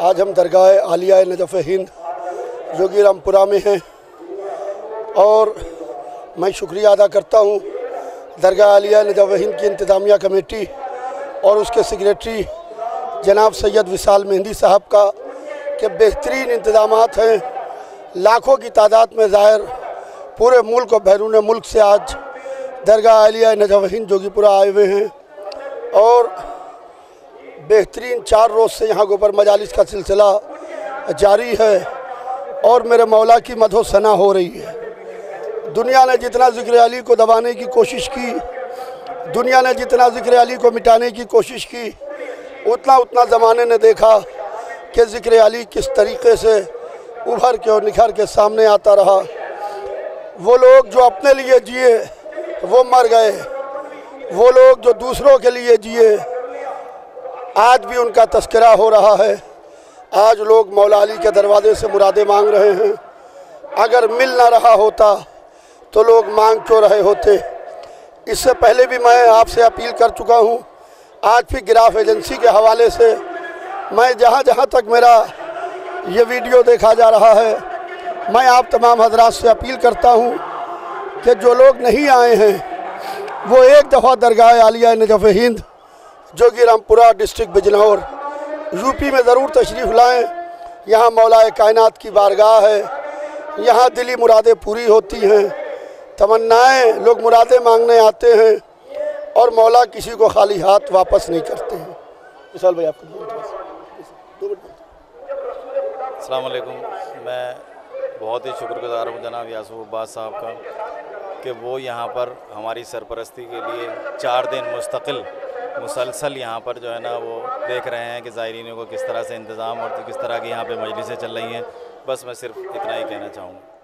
آج ہم درگاہ عالیہ نجف ہند جوگی رامپورہ میں ہیں۔ اور میں شکریہ ادا کرتا ہوں درگاہ عالیہ نجف ہند کی انتظامیہ کمیٹی اور اس کے سیکریٹری جناب سید وصال مہندی صاحب کا کہ بہترین انتظامات ہیں۔ لاکھوں کی تعداد میں ظاہر پورے ملک اور بیرون ملک سے آج درگاہ عالیہ نجف ہند جوگی پورہ آئے ہوئے ہیں۔ اور بہترین چار روز سے یہاں کے اوپر مجالس کا سلسلہ جاری ہے اور میرے مولا کی مدھ و ثنا ہو رہی ہے۔ دنیا نے جتنا ذکر علی کو دبانے کی کوشش کی، دنیا نے جتنا ذکر علی کو مٹانے کی کوشش کی، اتنا اتنا زمانے نے دیکھا کہ ذکر علی کس طریقے سے ابھر کے اور نکھر کے سامنے آتا رہا۔ وہ لوگ جو اپنے لیے جیے، وہ مر گئے۔ وہ لوگ جو دوسروں کے لیے جیے آج بھی ان کا تذکرہ ہو رہا ہے۔ آج لوگ مولا علی کے دروازے سے مرادیں مانگ رہے ہیں۔ اگر مل نہ رہا ہوتا تو لوگ مانگ کیوں رہے ہوتے؟ اس سے پہلے بھی میں آپ سے اپیل کر چکا ہوں۔ آج بھی گراف ایجنسی کے حوالے سے میں جہاں جہاں تک میرا یہ ویڈیو دیکھا جا رہا ہے، میں آپ تمام حضرات سے اپیل کرتا ہوں کہ جو لوگ نہیں آئے ہیں، وہ ایک دفعہ درگاہ عالیہ نجف ہند جوگی Rampura district Bijnor U P میں ضرور تشریف لائیں۔ یہاں مولا کائنات کی بارگاہ ہے۔ یہاں دلی مرادیں پوری ہوتی ہیں۔ تمنائیں لوگ مرادیں مانگنے آتے ہیں اور مولا کسی کو خالی ہاتھ واپس نہیں کرتے۔ ہیں مثال بھائی، آپ کو السلام علیکم۔ میں بہت ہی شکر گزار ہوں جناب یاسو عباس صاحب کا کہ وہ یہاں پر ہماری سرپرستی کے لیے چار دن مستقل مسلسل یہاں پر جو ہے نا وہ دیکھ رہے ہیں کہ زائرینوں کو کس طرح سے انتظام اور کس طرح کی یہاں پہ مجلسیں چل رہی ہیں۔ بس میں صرف اتنا ہی کہنا چاہوں گا۔